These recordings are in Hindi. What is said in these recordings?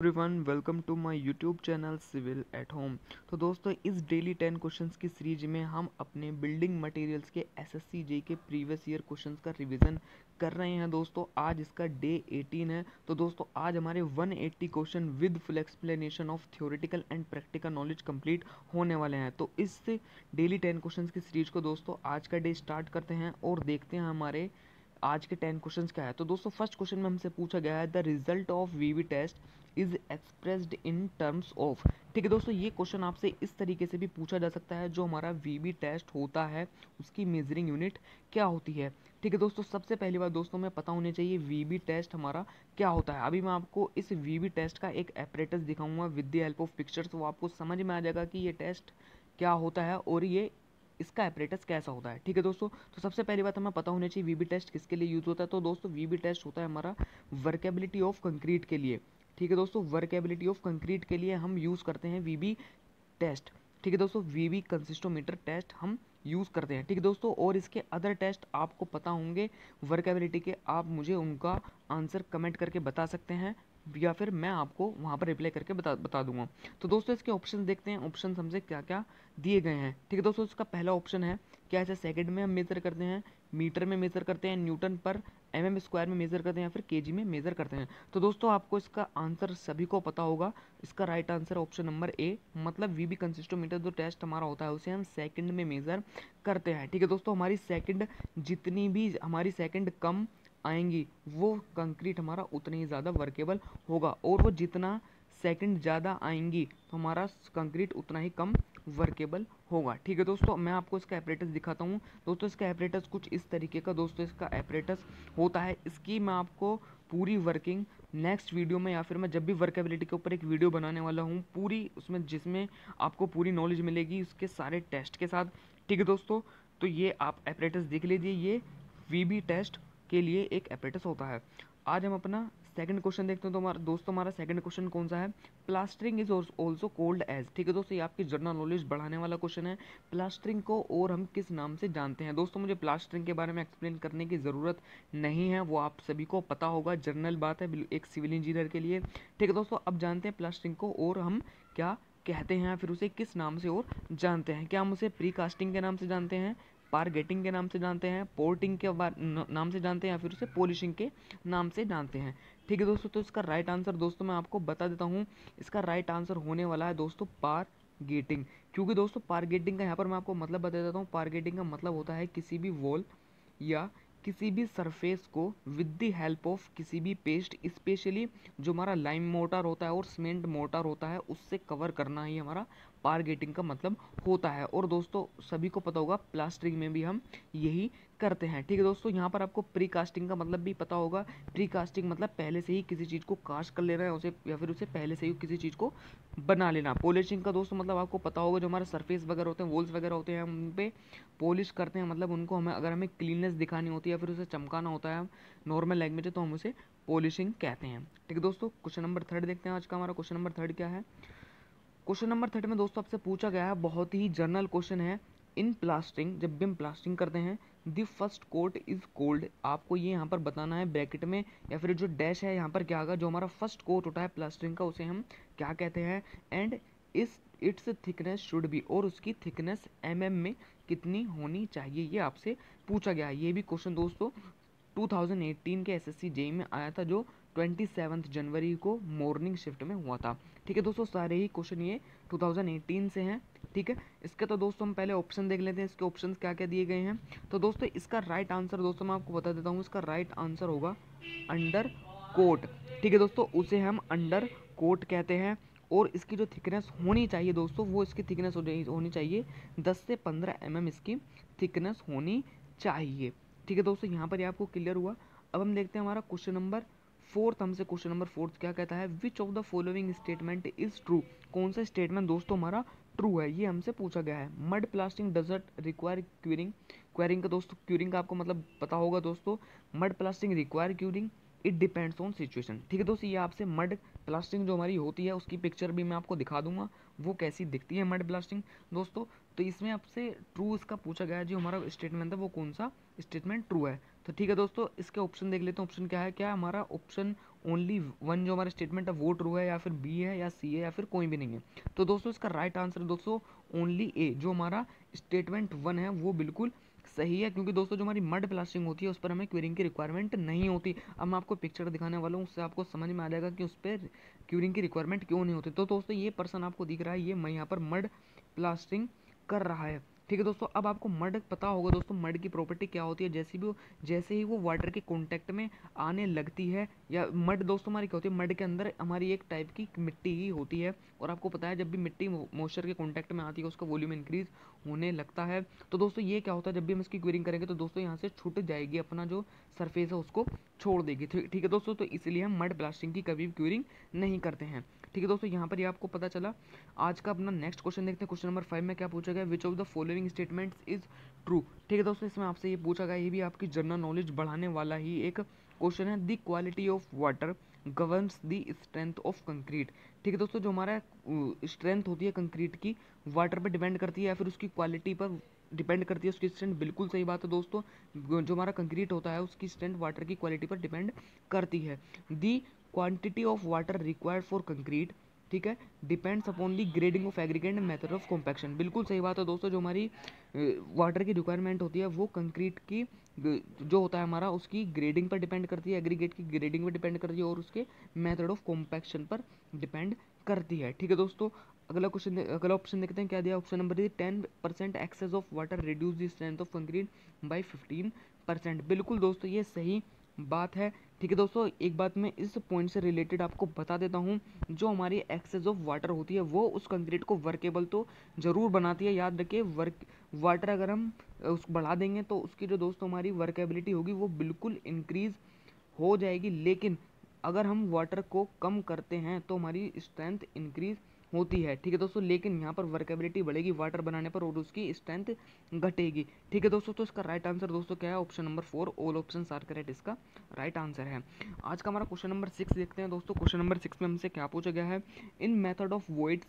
Everyone welcome to my YouTube channel civil at home तो दोस्तों, इस डेली टेन क्वेश्चंस की सीरीज़ में हम अपने बिल्डिंग मटेरियल्स के एसएससी जे के प्रीवियस ईयर क्वेश्चंस का रिवीजन कर रहे हैं दोस्तों। आज इसका डे 18 है। तो दोस्तों, आज हमारे 180 question with full explanation of theoretical and practical knowledge complete होने वाले हैं। तो इस डेली टेन क्वेश्चन की सीरीज़ को दोस्तों, आज का डे स्टार्ट करते हैं और देखते हैं हमारे आज के टेन क्वेश्चन क्या है। तो दोस्तों फ़र्स्ट क्वेश्चन में हमसे पूछा गया है the result of V test is expressed in terms of ठीक है दोस्तों, ये क्वेश्चन आपसे इस तरीके से भी पूछा जा सकता है, जो हमारा वीबी टेस्ट होता है, उसकी मेजरिंग यूनिट क्या होती है। ठीक है दोस्तों, सबसे पहली बात दोस्तों में पता होने चाहिए वीबी टेस्ट हमारा क्या होता है। अभी मैं आपको इस वीबी टेस्ट का एक एपरेटस दिखाऊँगा with the help of pictures वो आपको समझ में आ जाएगा कि ये टेस्ट क्या होता है और ये इसका एपरेटस कैसा होता है। ठीक है दोस्तों तो सबसे पहली बात हमें पता होनी चाहिए वीबी टेस्ट किसके लिए यूज़ होता है। तो दोस्तों वीबी टेस्ट होता है हमारा वर्केबिलिटी ऑफ़ कंक्रीट के लिए। ठीक है दोस्तों वर्केबिलिटी ऑफ़ कंक्रीट के लिए हम यूज़ करते हैं वीबी टेस्ट ठीक है दोस्तों वी वी कंसिस्टोमीटर टेस्ट हम यूज़ करते हैं। ठीक है दोस्तों, और इसके अदर टेस्ट आपको पता होंगे। वर्केबिलिटी के आप मुझे उनका आंसर कमेंट करके बता सकते हैं, या फिर मैं आपको वहाँ पर रिप्लाई करके बता बता दूँगा। तो दोस्तों, इसके ऑप्शन देखते हैं। ऑप्शन हमसे क्या क्या दिए गए हैं। ठीक है दोस्तों, इसका पहला ऑप्शन है, क्या ऐसे सेकेंड में हम मेज़र करते हैं? मीटर में मेज़र करते हैं, न्यूटन पर एम एम स्क्वायर में मेज़र करते हैं या फिर के जी में मेज़र करते हैं। तो दोस्तों, आपको इसका आंसर सभी को पता होगा। इसका right answer option number A मतलब वी बी कंसिस्टोमीटर जो टेस्ट हमारा होता है, उसे हम सेकंड में मेज़र करते हैं। ठीक है दोस्तों, हमारी सेकंड जितनी भी, हमारी सेकंड कम आएँगी, वो कंक्रीट हमारा उतना ही ज़्यादा वर्केबल होगा। और वो जितना सेकंड ज़्यादा आएँगी तो हमारा कंक्रीट उतना ही कम वर्केबल होगा। ठीक है दोस्तों, मैं आपको इसका एपरेटस दिखाता हूँ। दोस्तों, इसका एपरेटस कुछ इस तरीके का, दोस्तों, इसका एपरेटस होता है। इसकी मैं आपको पूरी वर्किंग नेक्स्ट वीडियो में या फिर मैं जब भी वर्केबिलिटी के ऊपर एक वीडियो बनाने वाला हूँ, पूरी उसमें जिसमें आपको पूरी नॉलेज मिलेगी, उसके सारे टेस्ट के साथ। ठीक है दोस्तों तो ये आप एपरेटस देख लीजिए। ये वीबी टेस्ट के लिए एक एपरेटस होता है। आज हम अपना सेकंड क्वेश्चन देखते हैं तो हमारा दोस्तों, हमारा सेकंड क्वेश्चन कौन सा है? Plastering is also called as ठीक है दोस्तों, ये आपकी जनरल नॉलेज बढ़ाने वाला क्वेश्चन है। प्लास्टरिंग को और हम किस नाम से जानते हैं? दोस्तों, मुझे प्लास्टरिंग के बारे में एक्सप्लेन करने की ज़रूरत नहीं है, वो आप सभी को पता होगा। जनरल बात है एक सिविल इंजीनियर के लिए। ठीक है दोस्तों, अब जानते हैं प्लास्टरिंग को और हम क्या कहते हैं फिर उसे किस नाम से और जानते हैं? क्या हम उसे प्री कास्टिंग के नाम से जानते हैं? पार गेटिंग के नाम से जानते हैं? पोर्टिंग के नाम से जानते हैं या फिर उसे पॉलिशिंग के नाम से जानते हैं? ठीक है दोस्तों तो इसका राइट आंसर दोस्तों मैं आपको बता देता हूँ। इसका राइट आंसर होने वाला है दोस्तों पार गेटिंग क्योंकि दोस्तों पार गेटिंग का यहाँ पर मैं आपको मतलब बता देता हूँ पार गेटिंग का मतलब होता है किसी भी वॉल या किसी भी सरफेस को विद द हेल्प ऑफ़ किसी भी पेस्ट स्पेशली जो हमारा लाइम मोटर होता है और सीमेंट मोटर होता है, उससे कवर करना ही हमारा पार गेटिंग का मतलब होता है। और दोस्तों, सभी को पता होगा प्लास्टरिंग में भी हम यही करते हैं। ठीक है दोस्तों, यहाँ पर आपको प्री कास्टिंग का मतलब भी पता होगा। प्री कास्टिंग मतलब पहले से ही किसी चीज़ को कास्ट कर लेना है, उसे या फिर उसे पहले से ही किसी चीज़ को बना लेना। पॉलिशिंग का दोस्तों मतलब आपको पता होगा, जो हमारे सरफेस वगैरह होते हैं वोल्स वगैरह होते हैं उन पर पॉलिश करते हैं। मतलब उनको हमें, अगर हमें क्लीननेस दिखानी होती है या फिर उसे चमकाना होता है नॉर्मल लैंग्वेज है तो हम उसे पॉलिशिंग कहते हैं। ठीक है दोस्तों क्वेश्चन नंबर थर्ड देखते हैं आज का हमारा। क्वेश्चन नंबर थर्ड क्या है? क्वेश्चन नंबर थर्टी में दोस्तों आपसे पूछा गया है, बहुत ही जनरल क्वेश्चन है, इन प्लास्टिंग, जब भी हम प्लास्टिंग करते हैं, the first coat is called. आपको ये यहाँ पर बताना है ब्रैकेट में, या फिर जो डैश है यहाँ पर क्या होगा, जो हमारा फ़र्स्ट कोट होता है प्लास्टिंग का, उसे हम क्या कहते हैं, एंड इस, इट्स थिकनेस शुड बी, और उसकी थिकनेस एम mm में कितनी होनी चाहिए, ये आपसे पूछा गया है। ये भी क्वेश्चन दोस्तों 2018 के एसएससी जेई में आया था, जो ट्वेंटी जनवरी को मॉर्निंग शिफ्ट में हुआ था। ठीक है दोस्तों, सारे ही क्वेश्चन ये 2018 से हैं, ठीक है? इसके तो दोस्तों हम पहले ऑप्शन देख लेते हैं, इसके ऑप्शन क्या क्या दिए गए हैं। तो दोस्तों, इसका राइट आंसर दोस्तों मैं आपको बता देता हूँ, इसका राइट आंसर होगा अंडर कोट ठीक है दोस्तों? उसे हम अंडर कोट कहते हैं और इसकी जो थिकनेस होनी चाहिए दोस्तों, वो इसकी थिकनेस होनी चाहिए। 10 से 15 एम mm इसकी थिकनेस होनी चाहिए, ठीक है दोस्तों? यहाँ पर ये आपको क्लियर हुआ। अब हम देखते हैं हमारा क्वेश्चन नंबर फोर्थ, हमसे क्वेश्चन नंबर फोर्थ क्या कहता है which of the following statement is true कौन सा स्टेटमेंट दोस्तों हमारा ट्रू है? ये हमसे पूछा गया है। Mud plastering does it require curing curing का दोस्तों क्यूरिंग का आपको मतलब पता होगा दोस्तों। Mud plastering require curing it depends on situation ठीक है दोस्तों, ये आपसे मड प्लास्टिंग जो हमारी होती है, उसकी पिक्चर भी मैं आपको दिखा दूँगा। वो कैसी दिखती है मड ब्लास्टिंग दोस्तों तो इसमें आपसे ट्रू इसका पूछा गया है, जो हमारा स्टेटमेंट है, वो कौन सा स्टेटमेंट ट्रू है? तो ठीक है दोस्तों, इसके ऑप्शन देख लेते हैं ऑप्शन क्या है? क्या हमारा ऑप्शन ओनली वन जो हमारा स्टेटमेंट है, वो ट्रू है या फिर बी है या सी है या फिर कोई भी नहीं है? तो दोस्तों, इसका राइट आंसर है दोस्तों ओनली ए जो हमारा स्टेटमेंट वन है, वो बिल्कुल सही है, क्योंकि दोस्तों, जो हमारी मड प्लास्टिंग होती है, उस पर हमें क्यूरिंग की रिक्वायरमेंट नहीं होती। अब मैं आपको पिक्चर दिखाने वाला हूँ, उससे आपको समझ में आ जाएगा कि उस पर क्यूरिंग की रिक्वायरमेंट क्यों नहीं होती। तो दोस्तों, ये पर्सन आपको दिख रहा है, ये मैं यहाँ पर मड प्लास्टिंग कर रहा है। ठीक है दोस्तों, अब आपको मड पता होगा दोस्तों, मड की प्रॉपर्टी क्या होती है। जैसे भी जैसे ही वो वाटर के कॉन्टैक्ट में आने लगती है, या मड दोस्तों हमारी क्या होती है, मड के अंदर हमारी एक टाइप की मिट्टी ही होती है। और आपको पता है, जब भी मिट्टी मॉइस्चर के कॉन्टैक्ट में आती है, उसका वॉल्यूम इंक्रीज होने लगता है। तो दोस्तों, ये क्या होता है, जब भी हम इसकी क्वेरिंग करेंगे तो दोस्तों यहाँ से छूट जाएगी, अपना जो सरफेस है, उसको छोड़ देगी। ठीक है दोस्तों तो इसलिए हम मड ब्लास्टिंग की कभी भी क्यूरिंग नहीं करते हैं। ठीक है दोस्तों, यहाँ पर ये आपको पता चला, आज का अपना नेक्स्ट क्वेश्चन देखते हैं। क्वेश्चन नंबर फाइव में क्या पूछा गया? Which of the following statements is true ठीक है दोस्तों, इसमें आपसे ये पूछा गया, ये भी आपकी जनरल नॉलेज बढ़ाने वाला ही एक क्वेश्चन है। The quality of water governs the strength of concrete ठीक है दोस्तों, जो हमारा स्ट्रेंथ होती है कंक्रीट की वाटर पर डिपेंड करती है या फिर उसकी क्वालिटी पर डिपेंड करती है, उसकी स्ट्रेंथ बिल्कुल सही बात है दोस्तों। जो हमारा कंक्रीट होता है, उसकी स्ट्रेंथ वाटर की क्वालिटी पर डिपेंड करती है। The quantity of water required for concrete ठीक है? Depends upon the grading of aggregate and method of compaction बिल्कुल सही बात है दोस्तों, जो हमारी वाटर की रिक्वायरमेंट होती है, वो कंक्रीट की जो होता है हमारा, उसकी ग्रेडिंग पर डिपेंड करती है एग्रीगेट की ग्रेडिंग पर डिपेंड करती है और उसके मेथड ऑफ़ कॉम्पैक्शन पर डिपेंड करती है। ठीक है दोस्तों, अगला क्वेश्चन अगला ऑप्शन देखते हैं, क्या दिया? Option number ten percent excess of water reduce the strength of concrete by fifteen percent बिल्कुल दोस्तों, ये सही बात है। ठीक है दोस्तों, एक बात मैं इस पॉइंट से रिलेटेड आपको बता देता हूँ। जो हमारी एक्सेस ऑफ़ वाटर होती है, वो उस कंक्रीट को वर्केबल तो ज़रूर बनाती है। याद रखिए वर्क वाटर अगर हम उस, बढ़ा देंगे तो उसकी जो दोस्तों हमारी वर्केबिलिटी होगी, वो बिल्कुल इंक्रीज हो जाएगी। लेकिन अगर हम वाटर को कम करते हैं तो हमारी स्ट्रेंथ इंक्रीज होती है। ठीक है दोस्तों, लेकिन यहाँ पर वर्केबिलिटी बढ़ेगी वाटर बनाने पर और उसकी स्ट्रेंथ घटेगी। ठीक है दोस्तों तो इसका राइट आंसर दोस्तों क्या है? Option number four all option are correct इसका राइट आंसर है। आज का हमारा क्वेश्चन नंबर सिक्स देखते हैं दोस्तों। क्वेश्चन नंबर सिक्स में हमसे क्या पूछा गया है? In method of voids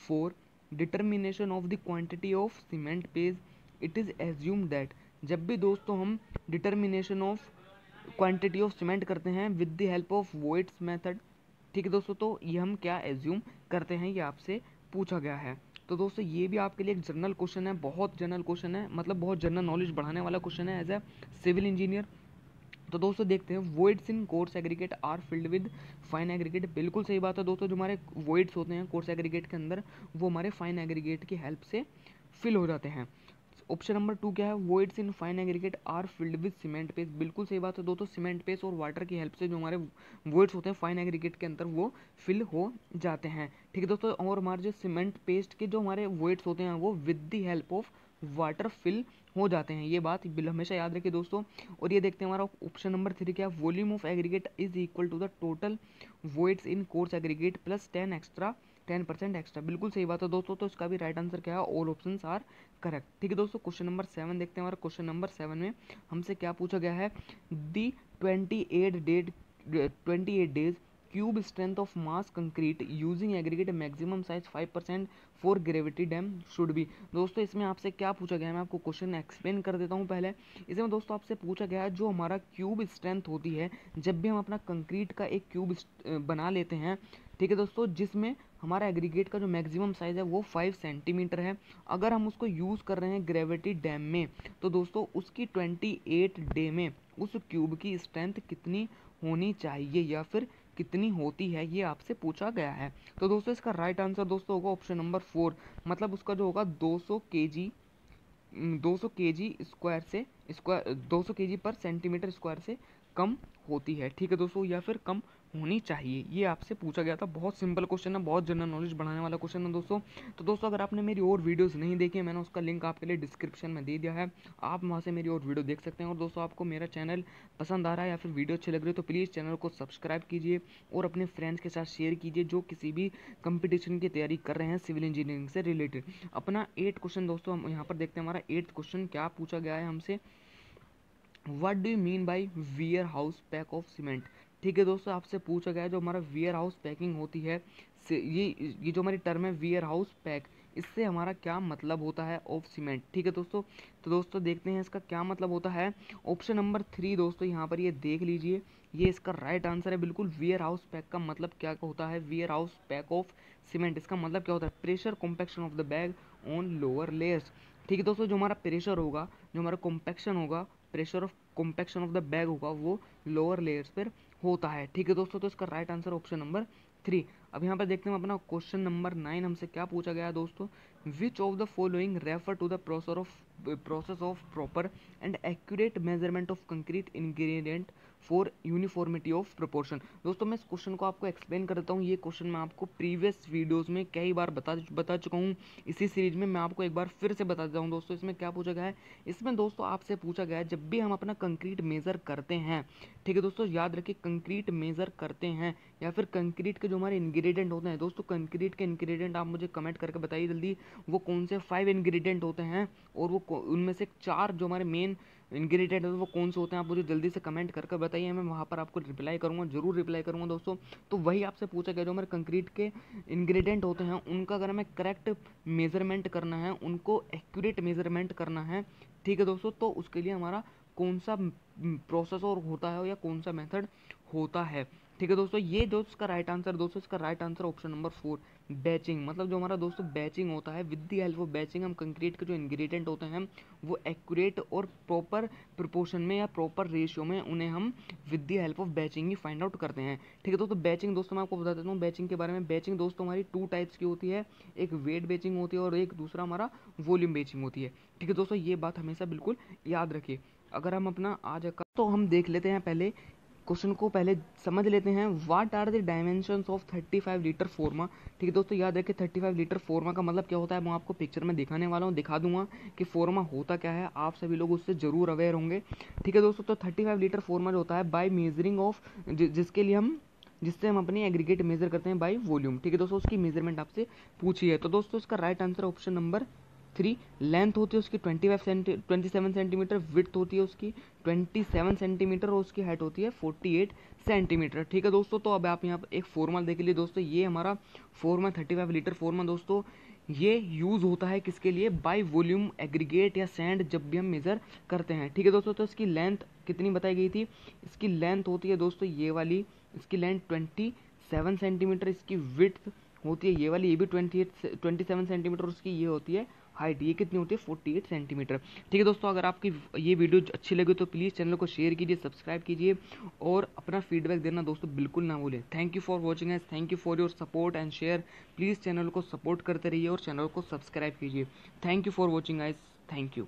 for determination of the quantity of cement page it is assume that जब भी दोस्तों हम determination of quantity of cement करते हैं with the help of voids method ठीक है दोस्तों तो ये हम क्या एज्यूम करते हैं, ये आपसे पूछा गया है। तो दोस्तों, ये भी आपके लिए एक जनरल क्वेश्चन है, बहुत जनरल क्वेश्चन है मतलब बहुत जनरल नॉलेज बढ़ाने वाला क्वेश्चन है एज ए सिविल इंजीनियर तो दोस्तों, देखते हैं voids in coarse aggregate are filled with fine aggregate बिल्कुल सही बात है दोस्तों, जो हमारे वोइड्स होते हैं कोर्स एग्रीगेट के अंदर, वो हमारे फाइन एग्रीगेट की हेल्प से फिल हो जाते हैं। ऑप्शन नंबर टू क्या है? Voids in fine aggregate are filled with cement paste बिल्कुल सही बात है दोस्तों सीमेंट पेस्ट और वाटर की हेल्प से जो हमारे वोइड्स होते हैं फाइन एग्रीगेट के अंदर वो फिल हो जाते हैं। ठीक है दोस्तों, और हमारे जो सीमेंट पेस्ट के जो हमारे वोइड्स होते हैं, वो with the help of water fill हो जाते हैं। ये बात हमेशा याद रखिए दोस्तों। और ये देखते हैं हमारा ऑप्शन नंबर थ्री क्या है? Volume of aggregate is equal to the total voids in coarse aggregate plus ten extra ten percent extra बिल्कुल सही बात है। दोस्तों तो इसका भी राइट आंसर क्या है? ऑल ऑप्शन आर करेक्ट ठीक है दोस्तों क्वेश्चन नंबर सेवन देखते हैं हमारा क्वेश्चन नंबर सेवन में हमसे क्या पूछा गया है? The twenty eight date twenty eight days cube strength of mass concrete using aggregate maximum size five percent for gravity dam should be दोस्तों, इसमें आपसे क्या पूछा गया है? मैं आपको क्वेश्चन एक्सप्लेन कर देता हूँ पहले। इसमें दोस्तों आपसे पूछा गया है, जो हमारा क्यूब स्ट्रेंथ होती है, जब भी हम अपना कंक्रीट का एक क्यूब बना लेते हैं ठीक है दोस्तों, जिसमें हमारा एग्रीगेट का जो मैक्सिमम साइज़ है वो फाइव सेंटीमीटर है। अगर हम उसको यूज़ कर रहे हैं ग्रेविटी डैम में तो दोस्तों उसकी ट्वेंटी एट डे में उस क्यूब की स्ट्रेंथ कितनी होनी चाहिए या फिर कितनी होती है, ये आपसे पूछा गया है। तो दोस्तों, इसका राइट आंसर दोस्तों होगा ऑप्शन नंबर फोर मतलब उसका जो होगा 200 केजी 200 केजी स्क्वायर से स्क्वायर 200 केजी पर सेंटीमीटर स्क्वायर से कम होती है। ठीक है दोस्तों, या फिर कम होनी चाहिए। ये आपसे पूछा गया था, बहुत सिंपल क्वेश्चन है, बहुत जनरल नॉलेज बढ़ाने वाला क्वेश्चन है दोस्तों। तो दोस्तों, अगर आपने मेरी और वीडियोस नहीं देखी है, मैंने उसका लिंक आपके लिए डिस्क्रिप्शन में दे दिया है। आप वहाँ से मेरी और वीडियो देख सकते हैं। और दोस्तों, आपको मेरा चैनल पसंद आ रहा है या फिर वीडियो अच्छी लग रही है तो प्लीज़ चैनल को सब्सक्राइब कीजिए और अपने फ्रेंड्स के साथ शेयर कीजिए जो किसी भी कंपटीशन की तैयारी कर रहे हैं सिविल इंजीनियरिंग से रिलेटेड अपना एट क्वेश्चन दोस्तों, हम यहाँ पर देखते हैं हमारा एट्थ क्वेश्चन क्या पूछा गया है हमसे। What do mean by warehouse pack of cement ठीक है दोस्तों, आपसे पूछा गया जो हमारा वियर हाउस पैकिंग होती है ये ये जो हमारी टर्म है वियर हाउस पैक इससे हमारा क्या मतलब होता है ऑफ़ सीमेंट ठीक है दोस्तों तो दोस्तों देखते हैं इसका क्या मतलब होता है। ऑप्शन नंबर थ्री दोस्तों, यहाँ पर ये देख लीजिए, ये इसका राइट आंसर है, बिल्कुल वियर हाउस पैक का मतलब क्या होता है? Warehouse pack of cement इसका मतलब क्या होता है? Pressure compaction of the bag on lower layers ठीक है दोस्तों, जो हमारा प्रेशर होगा, जो हमारा कॉम्पैक्शन होगा pressure of compaction of the bag होगा, वो लोअर लेयर्स पर होता है। ठीक है दोस्तों तो इसका right answer option number three अब यहाँ पर देखते हैं अपना क्वेश्चन नंबर नाइन हमसे क्या पूछा गया है दोस्तों? Which of the following refer to the process of process of proper and accurate measurement of concrete ingredient for uniformity of proportion दोस्तों, मैं इस क्वेश्चन को आपको एक्सप्लेन कर देता हूँ। ये क्वेश्चन मैं आपको प्रीवियस वीडियोस में कई बार बता बता चुका हूँ। इसी सीरीज़ में मैं आपको एक बार फिर से बता देता हूँ दोस्तों, इसमें क्या पूछा गया है? इसमें दोस्तों आपसे पूछा गया है, जब भी हम अपना कंक्रीट मेज़र करते हैं, ठीक है दोस्तों? याद रखिए कंक्रीट मेज़र करते हैं या फिर कंक्रीट के जो हमारे इंग्रेडिएंट होते हैं, दोस्तों कंक्रीट के इंग्रेडिएंट आप मुझे कमेंट करके बताइए जल्दी। वो कौन से फाइव इंग्रेडिएंट होते हैं और वो उनमें से चार जो हमारे मेन इंग्रेडिएंट है, वो कौन से होते हैं, आप मुझे जल्दी से कमेंट करके बताइए, मैं वहाँ पर आपको रिप्लाई करूँगा, ज़रूर रिप्लाई करूँगा, दोस्तों। तो वही आपसे पूछा गया, जो हमारे कंक्रीट के इंग्रेडिएंट होते हैं, उनका अगर हमें करेक्ट मेज़रमेंट करना है, उनको एक्यूरेट मेज़रमेंट करना है, ठीक है, दोस्तों तो उसके लिए हमारा कौन सा प्रोसेस और होता है या कौन सा मेथड होता है? ठीक है दोस्तों, ये जो इसका राइट आंसर दोस्तों इसका right answer option number four batching मतलब जो हमारा दोस्तों बैचिंग होता है with the help of batching हम कंक्रीट के जो इंग्रेडिएंट होते हैं, वो एक्यूरेट और प्रॉपर प्रोपोर्शन में या प्रॉपर रेशियो में उन्हें हम with the help of batching he find out करते हैं. ठीक है दोस्तों बैचिंग दोस्तों मैं आपको बता देता हूँ बैचिंग के बारे में. बैचिंग दोस्तों हमारी टू टाइप्स की होती है, एक वेट बेचिंग होती है और एक दूसरा हमारा वॉल्यूम बेचिंग होती है. ठीक है दोस्तों, ये बात हमेशा बिल्कुल याद रखिए. अगर हम अपना आज का तो हम देख लेते हैं पहले क्वेश्चन को पहले समझ लेते हैं। What are the dimensions of 35 litre फोरमा ठीक है दोस्तों, याद रखिए 35 लीटर फोरमा का मतलब क्या होता है? मैं आपको पिक्चर में दिखाने वाला हूँ, दिखा दूँगा कि फोरमा होता क्या है। आप सभी लोग उससे ज़रूर अवेयर होंगे। ठीक है दोस्तों तो 35 लीटर फोरमा जो होता है बाय मेजरिंग ऑफ़ जिसके लिए हम, जिससे हम अपनी एग्रीगेट मेजर करते हैं बाई वॉल्यूम ठीक है दोस्तों, उसकी मेज़रमेंट आपसे पूछी है। तो दोस्तों, इसका right answer option number three length होती है उसकी twenty five centi twenty seven centimetre width होती है उसकी ट्वेंटी सेवन सेंटीमीटर और उसकी हाइट होती है फोर्टी एट सेंटीमीटर ठीक है दोस्तों तो अब आप यहाँ पर एक फॉर्मल देख लीजिए दोस्तों, ये हमारा फोरमा थर्टी फाइव लीटर फोरमा दोस्तों। ये यूज़ होता है किसके लिए? बाई वॉल्यूम एग्रीगेट या सैंड जब भी हम मेज़र करते हैं। ठीक है दोस्तों तो इसकी लेंथ कितनी बताई गई थी? इसकी लेंथ होती है दोस्तों, ये वाली, इसकी लेंथ ट्वेंटी सेवन सेंटीमीटर इसकी विथ होती है ये वाली, ये भी twenty eight twenty seven centimetre उसकी ये होती है हाइट ये कितनी होती है? फोर्टी एट सेंटीमीटर ठीक है दोस्तों, अगर आपकी ये वीडियो अच्छी लगी तो प्लीज़ चैनल को शेयर कीजिए सब्सक्राइब कीजिए और अपना फीडबैक देना दोस्तों बिल्कुल ना भूलें. Thank you for watching as thank you for your support and share please channel को सपोर्ट करते रहिए और चैनल को सब्सक्राइब कीजिए. Thank you for watching eyes thank you